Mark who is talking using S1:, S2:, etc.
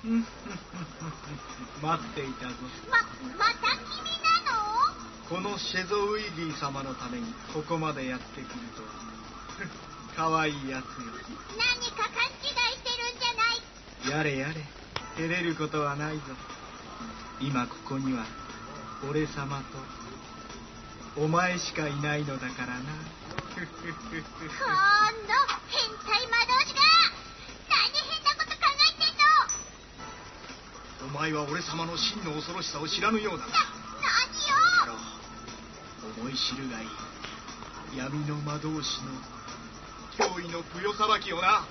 S1: 待っていたぞ。
S2: ままた君なの？
S1: このシェゾウイリー様のためにここまでやってくるとは。かわいいやつよ。
S2: 何か勘違いしてるんじゃない？
S1: やれやれ。照れることはないぞ。今ここには俺様とお前しかいないのだからな。
S2: ほ ん
S1: 前は俺様の真の恐ろしさを知らぬようだな。
S2: な何よ。
S1: 思い知るがいい。闇の魔導士の脅威の不与さばきをな